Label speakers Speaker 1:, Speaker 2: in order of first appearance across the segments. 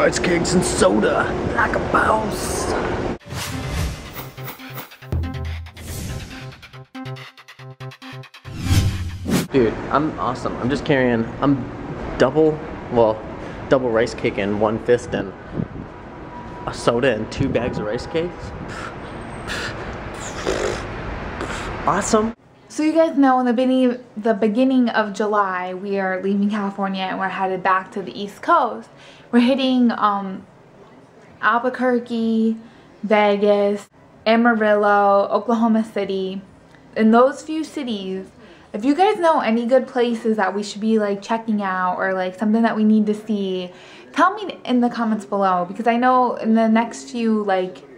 Speaker 1: rice cakes and soda like a boss. Dude, I'm awesome. I'm just carrying, I'm double, well, double rice cake in one fist and a soda and two bags of rice cakes. Awesome.
Speaker 2: So you guys know in the beginning, the beginning of July, we are leaving California and we're headed back to the East Coast. We're hitting um, Albuquerque, Vegas, Amarillo, Oklahoma City. In those few cities, if you guys know any good places that we should be like checking out or like something that we need to see, tell me in the comments below because I know in the next few like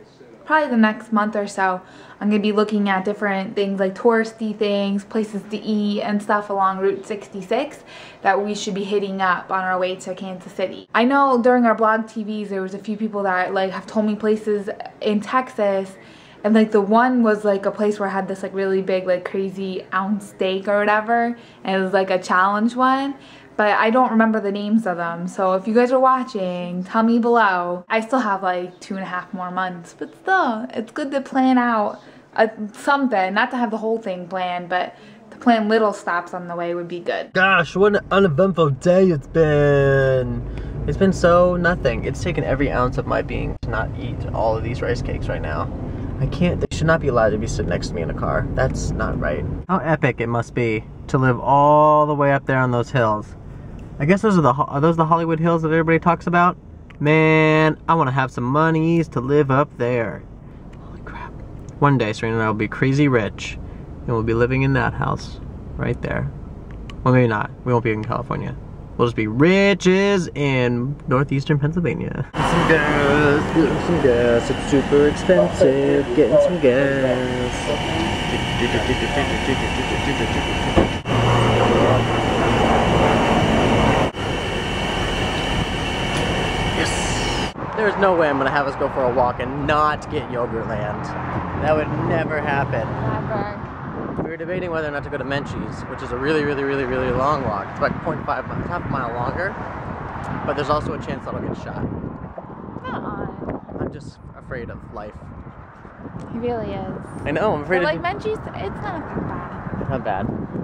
Speaker 2: probably the next month or so I'm gonna be looking at different things like touristy things, places to eat and stuff along Route 66 that we should be hitting up on our way to Kansas City. I know during our blog TVs there was a few people that like have told me places in Texas and like the one was like a place where I had this like really big like crazy ounce steak or whatever and it was like a challenge one but I don't remember the names of them so if you guys are watching tell me below I still have like two and a half more months but still it's good to plan out a, something not to have the whole thing planned but to plan little stops on the way would be good
Speaker 1: Gosh, what an uneventful day it's been. It's been so nothing. It's taken every ounce of my being to not eat all of these rice cakes right now. I can't, they should not be allowed to be sitting next to me in a car. That's not right. How epic it must be to live all the way up there on those hills. I guess those are the, are those the Hollywood hills that everybody talks about? Man, I want to have some monies to live up there. Holy crap. One day, Serena and I will be crazy rich, and we'll be living in that house right there. Well, maybe not. We won't be in California. We'll just be riches in northeastern Pennsylvania. Some gas, some gas. It's super expensive getting some gas. Yes. There's no way I'm gonna have us go for a walk and not get Yogurtland. That would never happen.
Speaker 2: Never.
Speaker 1: We were debating whether or not to go to Menchie's, which is a really, really, really, really long walk. It's like 0.5 miles, half a mile longer, but there's also a chance that I'll get shot. I'm just afraid of life.
Speaker 2: He really is.
Speaker 1: I know, I'm afraid
Speaker 2: But
Speaker 1: of
Speaker 2: like Menchie's, it's not that bad.
Speaker 1: not bad.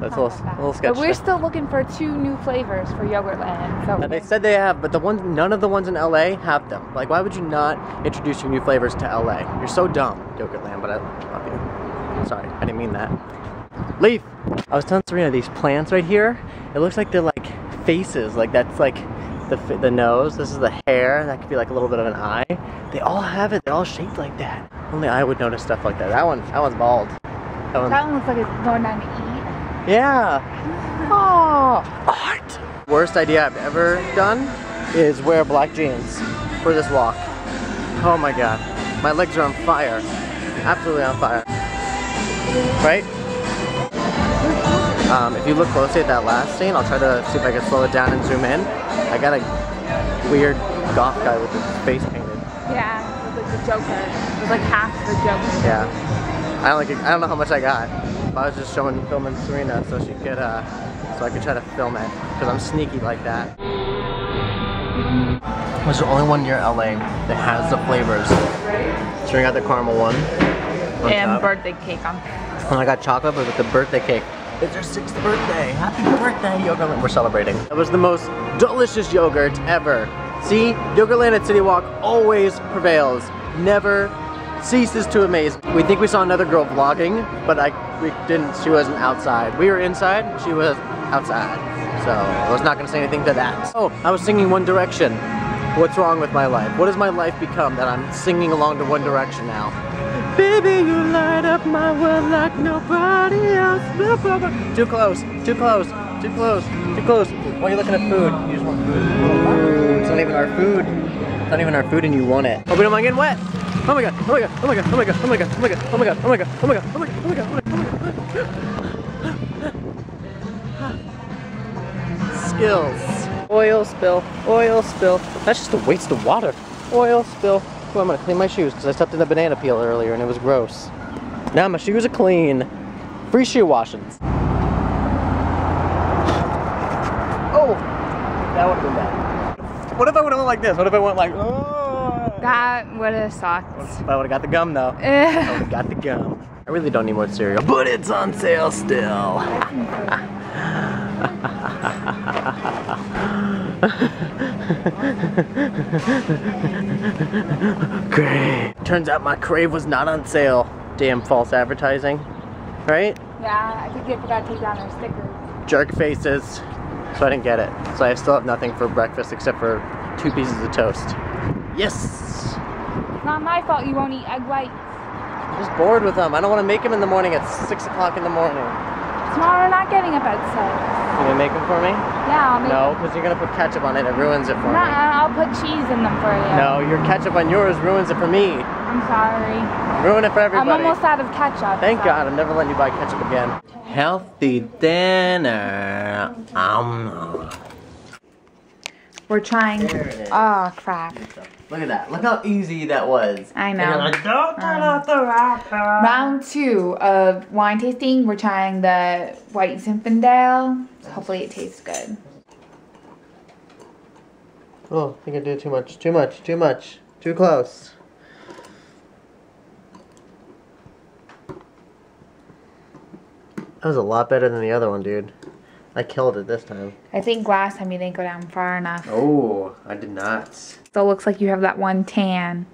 Speaker 1: That's a little, a little sketchy.
Speaker 2: But we're still looking for two new flavors for Yogurtland. So
Speaker 1: And they said they have, but the ones, none of the ones in LA have them. Like, why would you not introduce your new flavors to LA? You're so dumb, Yogurtland, but I love you. Sorry, I didn't mean that. Leaf! I was telling Serena, these plants right here, it looks like they're like faces. Like, that's like the, the nose, this is the hair, that could be like a little bit of an eye. They all have it, they're all shaped like that. Only I would notice stuff like that. That one, that one's bald. That one,
Speaker 2: that one looks like it's going down to eat.
Speaker 1: Yeah. Oh, art. Worst idea I've ever done is wear black jeans for this walk. Oh my god. My legs are on fire. Absolutely on fire. Right? Um, if you look closely at that last scene, I'll try to see if I can slow it down and zoom in. I got a weird goth guy with his face painted.
Speaker 2: Yeah, it was like the Joker. It was like half the Joker.
Speaker 1: Yeah. I don't like. I don't know how much I got. I was just showing, filming Serena so she could, uh, so I could try to film it because I'm sneaky like that. There's the only one near LA that has the flavors. So Serena got the caramel one. on
Speaker 2: And
Speaker 1: top.
Speaker 2: birthday cake on
Speaker 1: And I got chocolate, but with the birthday cake. It's her sixth birthday. Happy birthday, Yogurtland. We're celebrating. It was the most delicious yogurt ever. See, Yogurtland at City Walk always prevails. Never ceases to amaze. We think we saw another girl vlogging, but I we didn't. She wasn't outside. We were inside. She was outside. So I was not going to say anything to that. Oh, I was singing One Direction. What's wrong with my life? What has my life become that I'm singing along to One Direction now? Baby, you light up my world like nobody else. Too close, too close, too close, too close. Why are you looking at food? You just want food. It's not even our food. It's not even our food and you want it. Oh, we don't mind getting wet. Oh my god, oh my god, oh my god, oh my god, oh my god, oh my god, oh my god, oh my god, oh my god, oh my god, oh my god, oh my god. Skills. Oil spill, oil spill. That's just a waste of water. Oil spill. Oh, I'm gonna clean my shoes because I stepped in the banana peel earlier and it was gross. Now my shoes are clean. Free shoe washings. Oh, that would have been bad. What if I would have went like this? What if I went like, oh?
Speaker 2: That would have sucked.
Speaker 1: If I would have got the gum though. I would have got the gum. I really don't need more cereal, but it's on sale still. Great. Turns out my Krave was not on sale. Damn false advertising. Right?
Speaker 2: yeah, I think they forgot to take down our stickers.
Speaker 1: Jerk faces. So I didn't get it. So I still have nothing for breakfast except for two pieces of toast. Yes!
Speaker 2: It's not my fault you won't eat egg whites.
Speaker 1: I'm just bored with them. I don't want to make them in the morning at 6 o'clock in the morning.
Speaker 2: Tomorrow we're not getting up at 6.
Speaker 1: You gonna make them for me?
Speaker 2: Yeah, I'll make
Speaker 1: No, because you're gonna put ketchup on it. It ruins it for
Speaker 2: Nah,
Speaker 1: me.
Speaker 2: I'll put cheese in them for you.
Speaker 1: No, your ketchup on yours ruins it for me.
Speaker 2: I'm sorry.
Speaker 1: Ruin it for everybody.
Speaker 2: I'm almost out of ketchup.
Speaker 1: Thank
Speaker 2: so-
Speaker 1: God, I'm never letting you buy ketchup again. Healthy dinner. Um.
Speaker 2: We're trying
Speaker 1: There it is.
Speaker 2: Oh, crap.
Speaker 1: Look at that. Look how easy that was.
Speaker 2: I
Speaker 1: And
Speaker 2: know.
Speaker 1: like, don't um, turn off the wrapper.
Speaker 2: Round two of wine tasting. We're trying the White Zinfandel. Hopefully it tastes good.
Speaker 1: Oh, I think I did too much. Too much. Too much. Too close. That was a lot better than the other one, dude. I killed it this time.
Speaker 2: I think last time you didn't go down far enough.
Speaker 1: Oh, I did not.
Speaker 2: Still looks like you have that one tan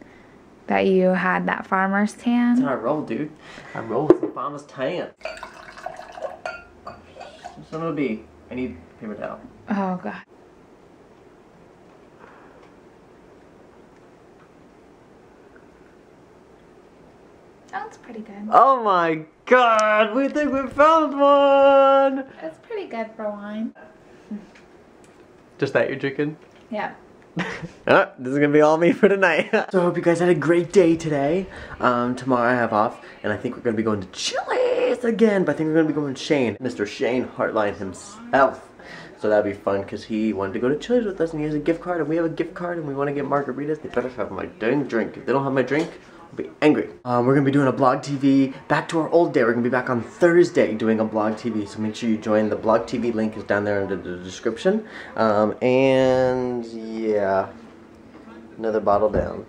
Speaker 2: that you had, that farmer's
Speaker 1: That's how
Speaker 2: tan.
Speaker 1: I roll, dude. I roll with the farmer's tan. Son of a bee. I need paper towel.
Speaker 2: Oh, God. Oh, it's pretty good.
Speaker 1: Oh my god, we think we found one!
Speaker 2: It's pretty good for wine.
Speaker 1: Just that you're drinking?
Speaker 2: Yeah.
Speaker 1: Ah, this is gonna be all me for tonight. so I hope you guys had a great day today. Um, tomorrow I have off, and I think we're gonna be going to Chili's again. But I think we're gonna be going to Shane, Mr. Shane Hartline himself. So that'd be fun because he wanted to go to Chili's with us, and he has a gift card, and we have a gift card, and we want to get margaritas. They better have my dang drink. If they don't have my drink, I'll be angry. Um, we're gonna be doing a blog TV back to our old day. We're gonna be back on Thursday doing a blog TV. So make sure you join. The blog TV link is down there in the, the description. Um, and yeah, another bottle down.